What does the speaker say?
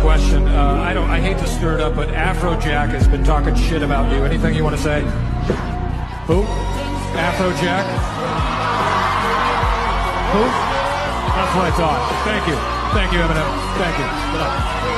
question. Uh, I don't. I hate to stir it up, but Afrojack has been talking shit about you. Anything you want to say? Who? Afrojack. Who? That's what I thought. Thank you. Thank you, Eminem. Thank you. Good night.